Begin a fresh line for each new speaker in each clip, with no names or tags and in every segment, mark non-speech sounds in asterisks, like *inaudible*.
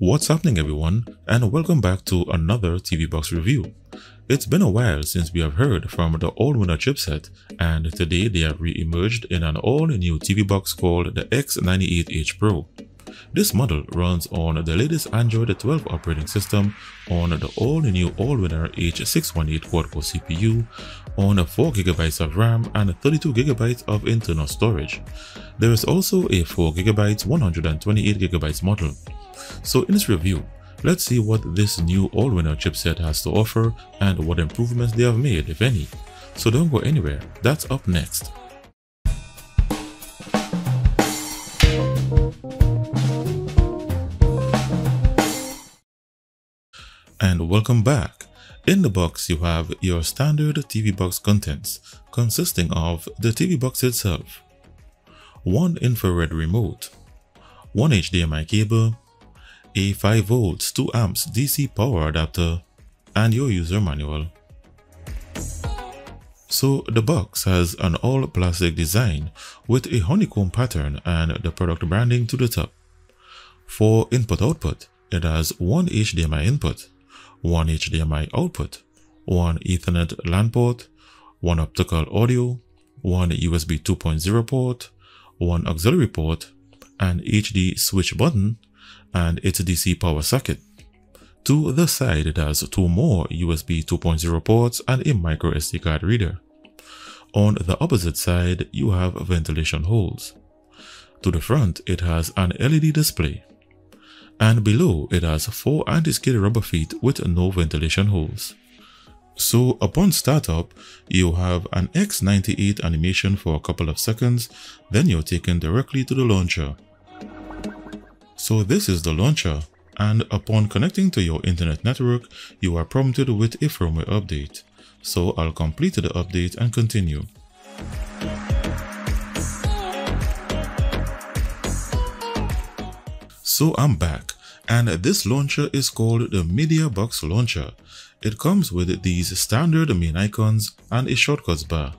What's happening everyone and welcome back to another TV Box review. It's been a while since we have heard from the Allwinner chipset and today they have re-emerged in an all-new TV box called the X98H Pro. This model runs on the latest Android 12 operating system on the all-new Allwinner H618 quad-core CPU on 4GB of RAM and 32GB of internal storage. There is also a 4GB 128GB model. So in this review, let's see what this new Allwinner chipset has to offer and what improvements they have made, if any. So don't go anywhere, that's up next. and welcome back. In the box you have your standard TV box contents consisting of the TV box itself, one infrared remote, one HDMI cable, a 5 volts 2 amps DC power adapter, and your user manual. So the box has an all plastic design with a honeycomb pattern and the product branding to the top. For input output, it has one HDMI input, one HDMI output, one Ethernet LAN port, one optical audio, one USB 2.0 port, one auxiliary port, an HD switch button, and its DC power socket. To the side it has two more USB 2.0 ports and a micro SD card reader. On the opposite side you have ventilation holes. To the front it has an LED display and below it has 4 anti-skid rubber feet with no ventilation holes. So upon startup, you have an X98 animation for a couple of seconds, then you're taken directly to the launcher. So this is the launcher, and upon connecting to your internet network, you are prompted with a firmware update. So I'll complete the update and continue. So I'm back and this launcher is called the Media Box Launcher. It comes with these standard main icons and a shortcuts bar.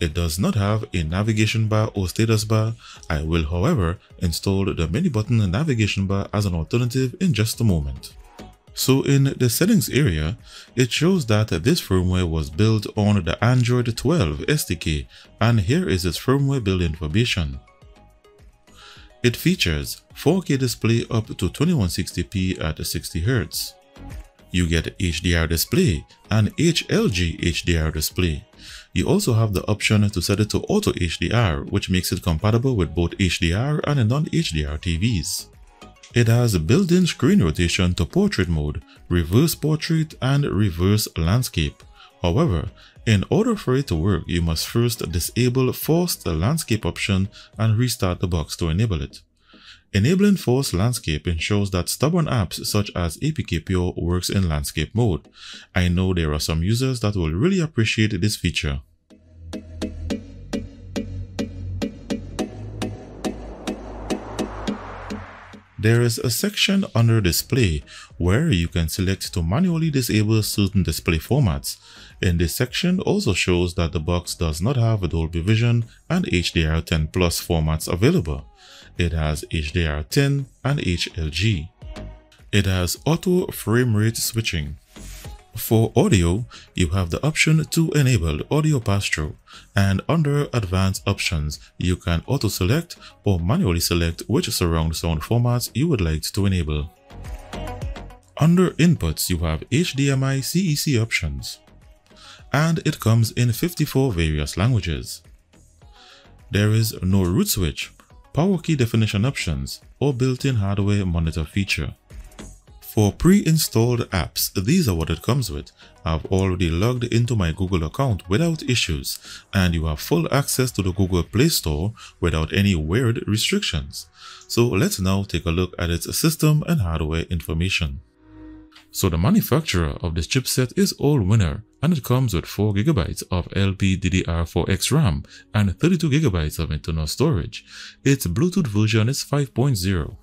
It does not have a navigation bar or status bar. I will however install the mini button navigation bar as an alternative in just a moment. So in the settings area, it shows that this firmware was built on the Android 12 SDK and here is its firmware build information. It features 4K display up to 2160p at 60Hz. You get HDR display and HLG HDR display. You also have the option to set it to Auto HDR which makes it compatible with both HDR and non-HDR TVs. It has built-in screen rotation to portrait mode, reverse portrait and reverse landscape. However, in order for it to work, you must first disable forced landscape option and restart the box to enable it. Enabling Force landscape ensures that stubborn apps such as APK Pure works in landscape mode. I know there are some users that will really appreciate this feature. There is a section under display where you can select to manually disable certain display formats. In this section also shows that the box does not have Dolby Vision and HDR10 Plus formats available. It has HDR10 and HLG. It has auto frame rate switching. For audio, you have the option to enable audio pass-through and under advanced options, you can auto-select or manually select which surround sound formats you would like to enable. Under inputs, you have HDMI CEC options and it comes in 54 various languages. There is no root switch, power key definition options, or built-in hardware monitor feature. For pre-installed apps, these are what it comes with. I've already logged into my Google account without issues and you have full access to the Google Play Store without any weird restrictions. So let's now take a look at its system and hardware information. So the manufacturer of this chipset is Allwinner and it comes with 4GB of LPDDR4X RAM and 32GB of internal storage. Its Bluetooth version is 5.0.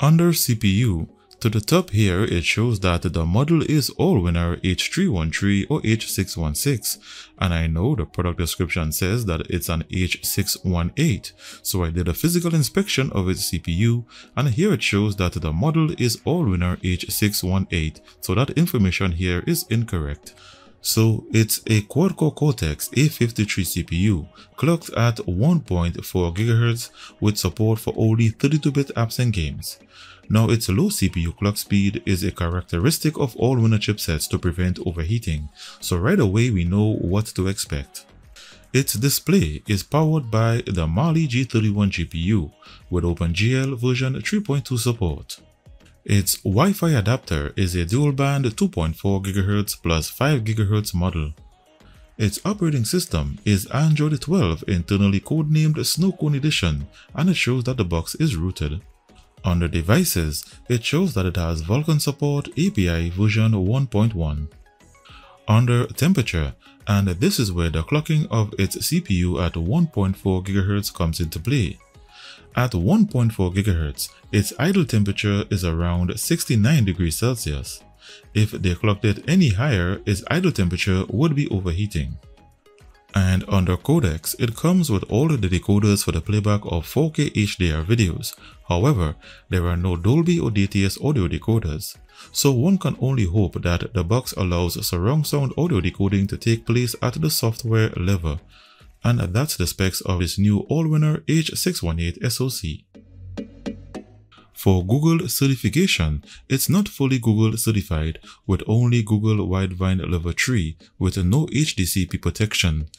Under CPU, To the top here, it shows that the model is Allwinner H313 or H616, and I know the product description says that it's an H618, so I did a physical inspection of its CPU, and here it shows that the model is Allwinner H618, so that information here is incorrect. So it's a quad-core Cortex A53 CPU clocked at 1.4 GHz with support for only 32-bit apps and games. Now its low CPU clock speed is a characteristic of Allwinner chipsets to prevent overheating, so right away we know what to expect. Its display is powered by the Mali G31 GPU with OpenGL version 3.2 support. Its Wi-Fi adapter is a dual-band 2.4 GHz plus 5 GHz model. Its operating system is Android 12 internally codenamed Snowcone Edition and it shows that the box is rooted. Under devices, it shows that it has Vulkan support API version 1.1. Under temperature, and this is where the clocking of its CPU at 1.4 GHz comes into play. At 1.4 GHz, its idle temperature is around 69 degrees Celsius. If they clocked it any higher, its idle temperature would be overheating. And under codecs, it comes with all of the decoders for the playback of 4K HDR videos. However, there are no Dolby or DTS audio decoders. So one can only hope that the box allows surround sound audio decoding to take place at the software level and that's the specs of this new Allwinner H618 SoC. For Google certification, it's not fully Google certified with only Google Widevine Level 3 with no HDCP protection.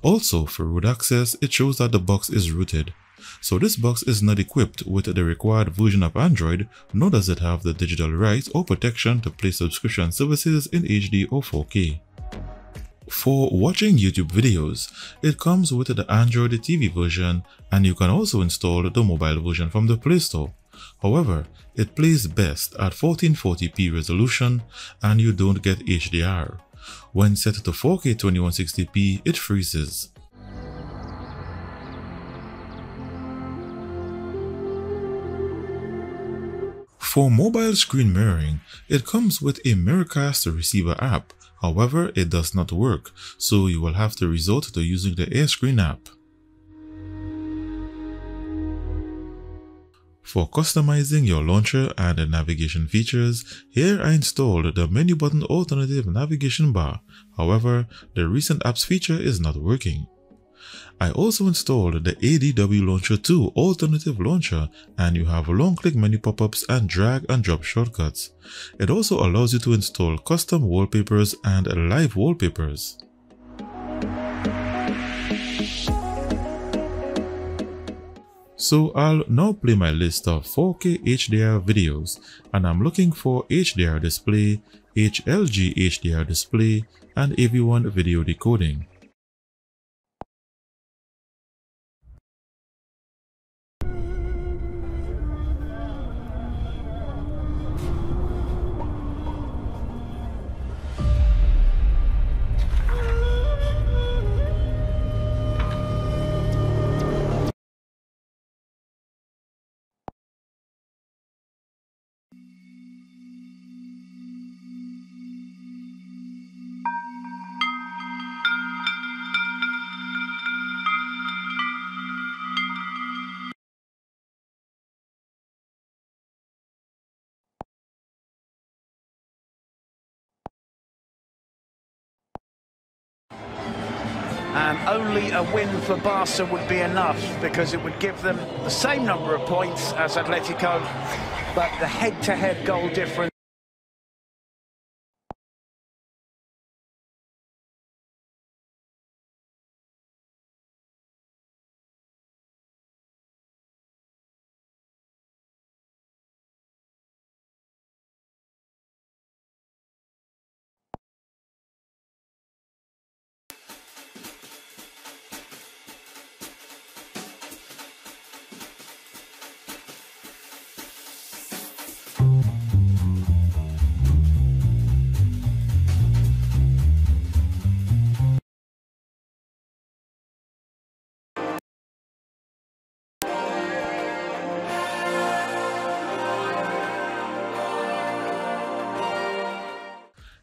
Also, for root access, it shows that the box is rooted. So this box is not equipped with the required version of Android, nor does it have the digital rights or protection to play subscription services in HD or 4K. For watching YouTube videos, it comes with the Android TV version and you can also install the mobile version from the Play Store. However, it plays best at 1440p resolution and you don't get HDR. When set to 4K 2160p, it freezes. For mobile screen mirroring, it comes with a Miracast receiver app However, it does not work, so you will have to resort to using the AirScreen app. For customizing your launcher and navigation features, here I installed the menu button alternative navigation bar. However, the recent apps feature is not working. I also installed the ADW Launcher 2 alternative launcher and you have long click menu pop-ups and drag and drop shortcuts. It also allows you to install custom wallpapers and live wallpapers. So I'll now play my list of 4K HDR videos and I'm looking for HDR display, HLG HDR display, and AV1 video decoding.
And only a win for Barca would be enough because it would give them the same number of points as Atletico, but the head-to-head -head goal difference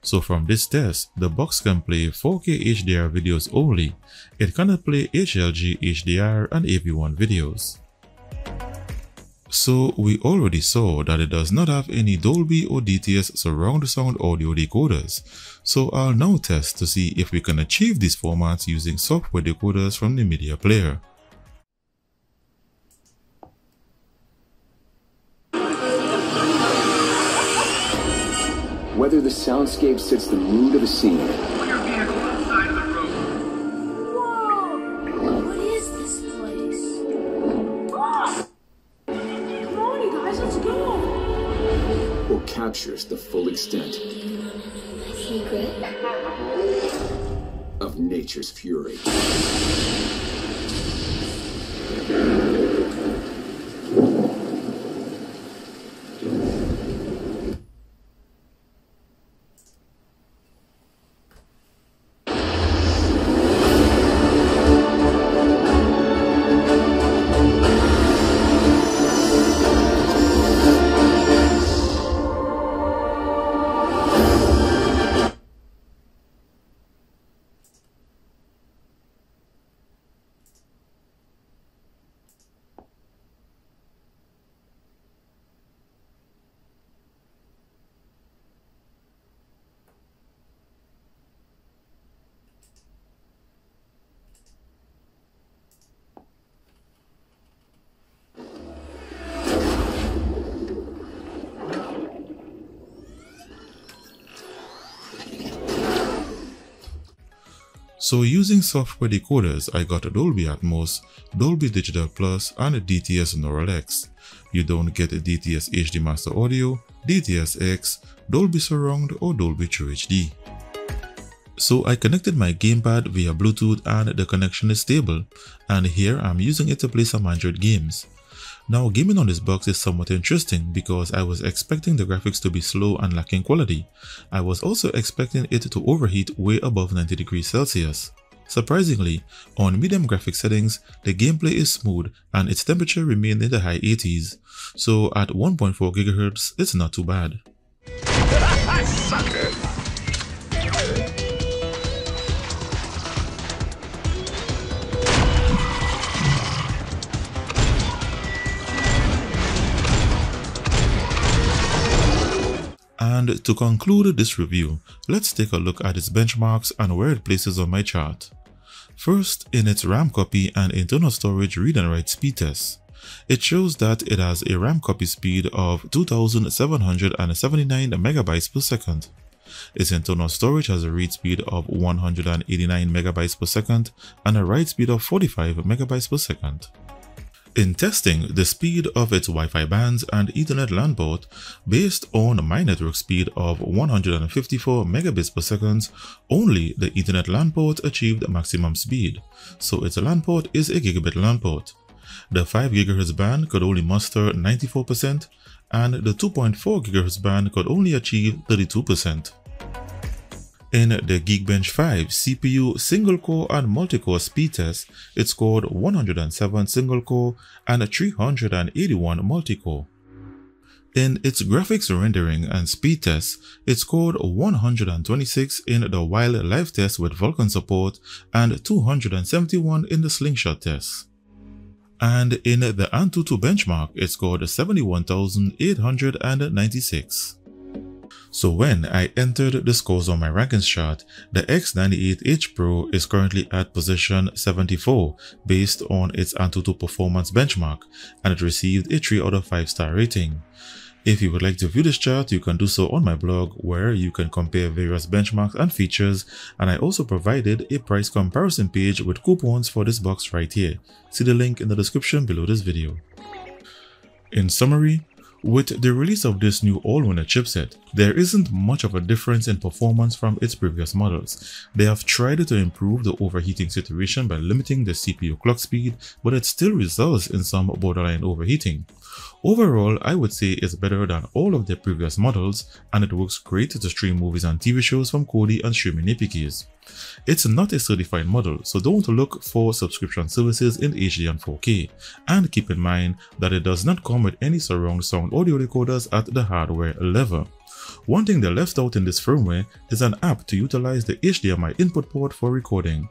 So from this test, the box can play 4K HDR videos only. It cannot play HLG, HDR and AV1 videos. So we already saw that it does not have any Dolby or DTS surround sound audio decoders. So I'll now test to see if we can achieve these formats using software decoders from the media player.
Whether the soundscape sets the mood of a scene.
Whoa! What is this place? Come on, you guys, let's go!
Or captures the full extent
Secret?
of nature's fury.
So using software decoders, I got Dolby Atmos, Dolby Digital Plus, and a DTS Neural X. You don't get a DTS HD Master Audio, DTS X, Dolby Surround, or Dolby True HD. So I connected my gamepad via Bluetooth and the connection is stable, and here I'm using it to play some Android games. Now gaming on this box is somewhat interesting because I was expecting the graphics to be slow and lacking quality. I was also expecting it to overheat way above 90 degrees Celsius. Surprisingly, on medium graphics settings, the gameplay is smooth and its temperature remained in the high 80s, so at 1.4 GHz it's not too bad. *laughs* And to conclude this review, let's take a look at its benchmarks and where it places on my chart. First, in its RAM copy and internal storage read and write speed test. It shows that it has a RAM copy speed of 2779 MB per second. Its internal storage has a read speed of 189 MB per second and a write speed of 45 MB per second. In testing the speed of its Wi-Fi bands and Ethernet LAN port based on my network speed of 154 megabits per second, only the Ethernet LAN port achieved maximum speed, so its LAN port is a gigabit LAN port. The 5 GHz band could only muster 94% and the 2.4 GHz band could only achieve 32%. In the Geekbench 5 CPU single-core and multi-core speed test, it scored 107 single-core and 381 multi-core. In its graphics rendering and speed test, it scored 126 in the Wild Life test with Vulkan support and 271 in the Slingshot test. And in the Antutu benchmark, it scored 71,896. So when I entered the scores on my rankings chart, the X98H Pro is currently at position 74 based on its Antutu performance benchmark and it received a 3 out of 5 star rating. If you would like to view this chart, you can do so on my blog where you can compare various benchmarks and features and I also provided a price comparison page with coupons for this box right here. See the link in the description below this video. In summary, with the release of this new Allwinner chipset, there isn't much of a difference in performance from its previous models. They have tried to improve the overheating situation by limiting the CPU clock speed, but it still results in some borderline overheating. Overall, I would say it's better than all of their previous models and it works great to stream movies and TV shows from Kodi and streaming APKs. It's not a certified model, so don't look for subscription services in HD and 4K. And keep in mind that it does not come with any surround sound audio decoders at the hardware level. One thing they left out in this firmware is an app to utilize the HDMI input port for recording.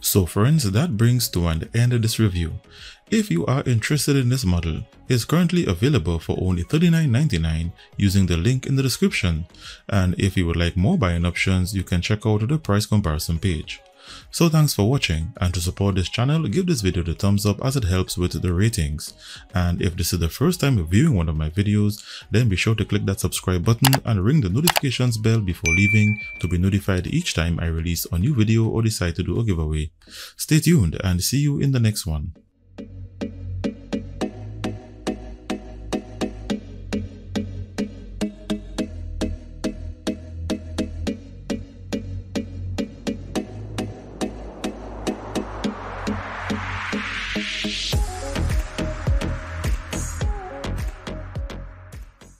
So friends, that brings to an end of this review. If you are interested in this model, it's currently available for only $39.99 using the link in the description. And if you would like more buying options, you can check out the price comparison page. So thanks for watching and to support this channel give this video the thumbs up as it helps with the ratings. And if this is the first time you're viewing one of my videos then be sure to click that subscribe button and ring the notifications bell before leaving to be notified each time I release a new video or decide to do a giveaway. Stay tuned and see you in the next one.